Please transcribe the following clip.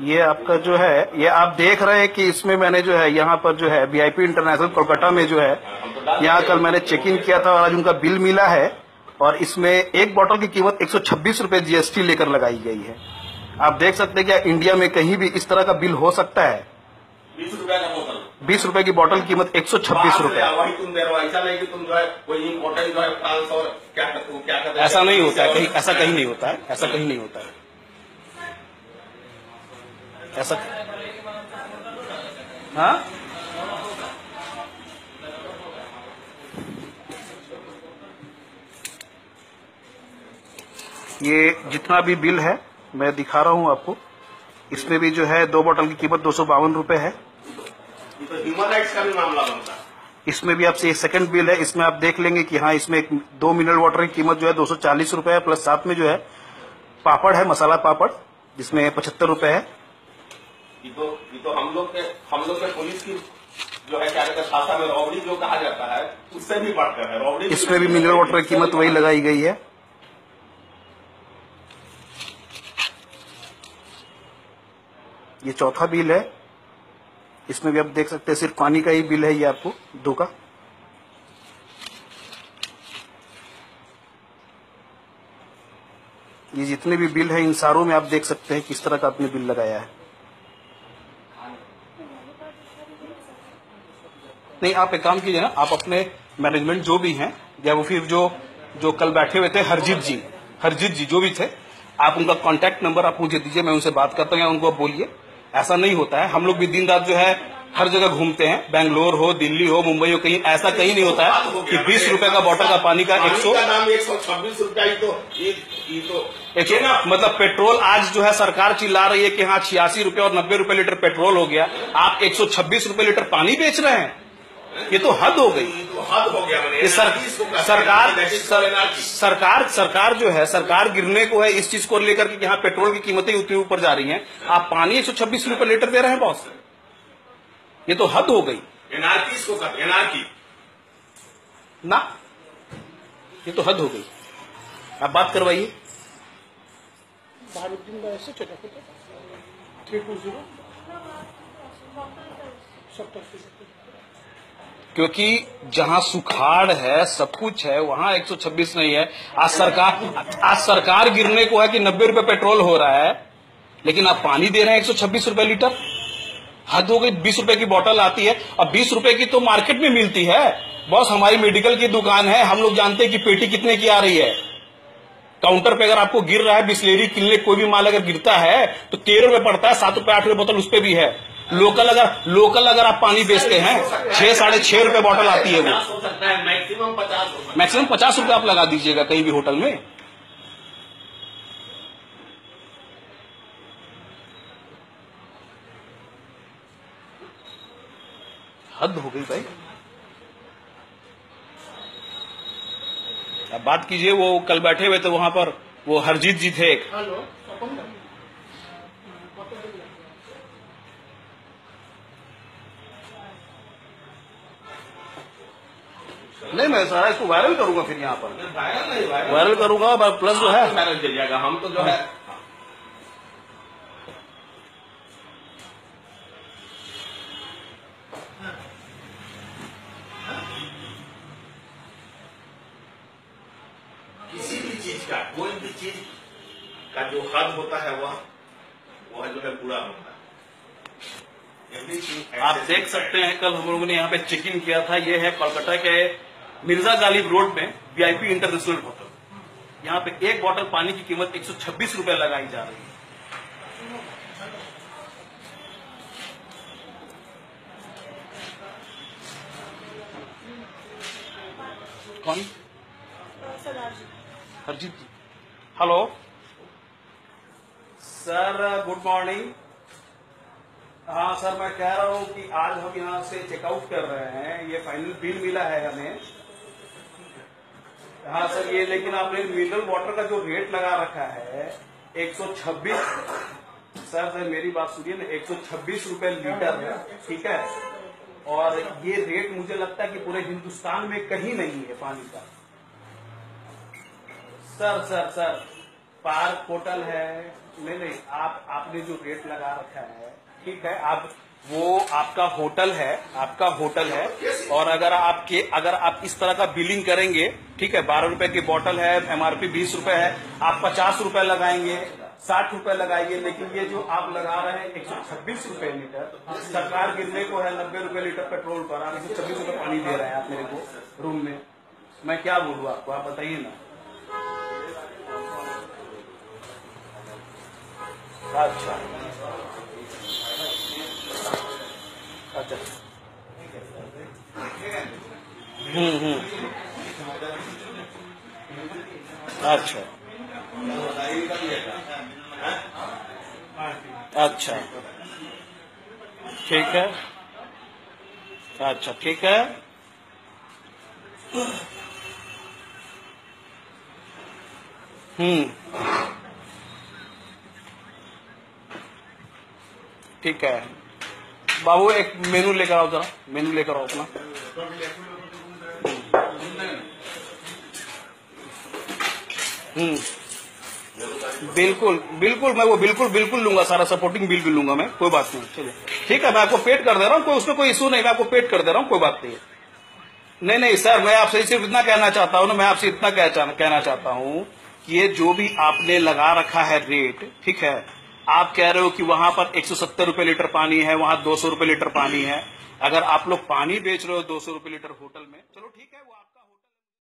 ये आपका जो है ये आप देख रहे हैं कि इसमें मैंने जो है यहाँ पर जो है वीआईपी इंटरनेशनल कोलकाता में जो है यहाँ कल मैंने चेक इन किया था और आज उनका बिल मिला है और इसमें एक बोतल की कीमत एक सौ जीएसटी लेकर लगाई गई है। आप देख सकते हैं कि इंडिया में कहीं भी इस तरह का बिल हो सकता है? बीस रुपए का बोतल बीस की बोतल की कीमत एक सौ छब्बीस रहे हो ऐसा नहीं क्या क्या होता है कहीं ऐसा कहीं नहीं होता है ऐसा कहीं नहीं होता है। ऐसा हाँ? ये जितना भी बिल है, मैं दिखा रहा हूँ आपको। इसमें भी जो है, दो बोतल की कीमत दो सौ बावन रुपये है। इसमें भी आपसे ये सेकंड बिल है। इसमें आप देख लेंगे कि हाँ इसमें एक दो मिनरल वाटर की कीमत जो है, दो सौ चालीस रुपये है प्लस साथ में जो है, पापड़ है, मसाला पापड़, जिसमें पचहत्तर रुपये है। ये तो ये तो हम लोग के, हम लोग के पुलिस की जो है क्या कहते हैं में रॉबड़ी जो कहा जाता है, उससे भी बढ़कर है। रॉबड़ी इसमें भी मिनरल वाटर की कीमत वही लगाई गई है। ये चौथा बिल है। इसमें भी आप देख सकते हैं, सिर्फ़ पानी का ही बिल है ये आपको, दो का। ये जितने भी बिल है, इन सारों में आप देख सकते हैं किस तरह का आपने बिल लगाया है। नहीं आप एक काम कीजिए ना आप अपने मैनेजमेंट जो भी हैं या वो फिर जो जो कल बैठे हुए थे हरजीत जी हरजीत जी जो भी थे आप उनका कांटेक्ट नंबर आप मुझे दीजिए मैं उनसे बात करता हूँ या उनको आप बोलिए। ऐसा नहीं होता है। हम लोग भी दिन रात जो है हर जगह घूमते हैं बैंगलोर हो दिल्ली हो मुंबई हो कहीं ऐसा कहीं नहीं होता है कि बीस रुपए का बॉटल का पानी का एक सौ छब्बीस रुपया तो तो एक सौ मतलब पेट्रोल आज जो है सरकार चिल्ला रही है कि हाँ छियासी रुपए और नब्बे रुपए लीटर पेट्रोल हो गया। आप एक सौ छब्बीस रुपए लीटर पानी बेच रहे हैं। ये तो हद हो गई। तो हद हो गया मैंने। सर, सरकार सर, सरकार सरकार जो है सरकार गिरने को है इस चीज़ को लेकर के यहाँ पेट्रोल की कीमतें उतनी ऊपर जा रही हैं। आप पानी एक सौ छब्बीस रुपए लीटर दे रहे हैं बॉस ये तो हद हो गई। एनआरकी ना। ये तो हद हो गई। आप बात करवाइए। SH Chakota, 320 70 क्योंकि जहाँ सुखाड़ है, सब कुछ है, वहाँ 126 नहीं है। आज सरकार आज सरकार गिरने को है कि नब्बे रुपए पेट्रोल हो रहा है, लेकिन आप पानी दे रहे हैं 126 रुपए लीटर। हद हो गई, बीस रुपए की बोतल आती है, और बीस रुपए की तो मार्केट में मिलती है। बॉस, हमारी मेडिकल की दुकान है, हम लोग जानते हैं कि पेटी कितने की आ रही है। काउंटर पे अगर आपको गिर रहा है, बिस्लेरी किले कोई भी माल अगर गिरता है तो तेरह रुपए पड़ता है, सात रुपए, आठ रुपए बोतल उस पर भी है। लोकल अगर लोकल अगर आप पानी बेचते हैं छह साढ़े छह रुपए बॉटल आती है वो। पचास हो सकता है मैक्सिमम पचास हो मैक्सिमम पचास रुपए आप लगा दीजिएगा कहीं भी होटल में। हद हो गई भाई। अब बात कीजिए वो कल बैठे हुए थे वहाँ पर वो हरजीत जी थे एक। नहीं मैं सारा इसको वायरल करूँगा फिर यहाँ पर। वायरल नहीं वायरल वायरल करूँगा प्लस जो है। वायरल चल जाएगा हम तो जो है। किसी भी चीज़ का कोई भी चीज़ का जो हद होता है वह वह जो है पूरा होता है। आप देख सकते हैं कल हम लोगों ने यहाँ पे चेक इन किया था ये है कोलकाता के मिर्ज़ा गालिब रोड में वीआईपी इंटरनेशनल होटल यहाँ पे एक बोतल पानी की कीमत एक रुपये लगाई जा रही है। कौन? Harjeet ji. Hello. Sir, good morning. हाँ सर, मैं कह रहा हूँ कि आज हम यहाँ से चेकआउट कर रहे हैं। ये फाइनल बिल मिला है हमें। हाँ सर, ये लेकिन आपने मिनरल वाटर का जो रेट लगा रखा है 126 सर सर, मेरी बात सुनिए ना 126 रुपए लीटर है, ठीक है? और ये रेट मुझे लगता है कि पूरे हिंदुस्तान में कहीं नहीं है पानी का। Sir sir sir, park hotel है, नहीं नहीं, आप, आपने जो रेट लगा रखा है, ठीक है, आप वो आपका होटल है, आपका होटल है, और अगर आपके, अगर आप इस तरह का बिलिंग करेंगे, ठीक है, बारह रुपए की बोतल है एमआरपी बीस रुपए है, आप पचास रुपए लगाएँगे, साठ रुपए लगाइए लेकिन ये जो आप लगा रहे हैं, एक सौ छब्बीस रुपए लीटर, सरकार गिरने को है नब्बे रुपए लीटर पेट्रोल पर, आप एक सौ छब्बीस रुपए पानी दे रहे हैं आप मेरे को, रूम में। मैं क्या बोलूँ आपको, आप बताइए ना। अच्छा। अच्छा। हम्म हम्म। अच्छा। अच्छा। ठीक है। अच्छा ठीक है। हम्म। ठीक है। बाबू, एक मेनू लेकर आओ जरा। मेनू लेकर आओ अपना। हम्म। बिल्कुल बिल्कुल मैं वो बिल्कुल बिल्कुल लूँगा, सारा सपोर्टिंग बिल भी लूँगा मैं, कोई बात नहीं चलिए ठीक है, मैं आपको पेड कर दे रहा हूँ, कोई उसमें कोई इशू नहीं, मैं आपको पेड कर दे रहा हूँ, कोई बात नहीं है। नहीं नहीं सर मैं आपसे सिर्फ़ इतना कहना चाहता हूँ ना, मैं आपसे इतना कहना चाहता हूँ कि ये जो भी आपने लगा रखा है रेट ठीक है आप कह रहे हो कि वहाँ पर एक सौ लीटर पानी है, वहाँ दो सौ लीटर पानी है। अगर आप लोग पानी बेच रहे हो दो सौ लीटर होटल में, चलो ठीक है, वो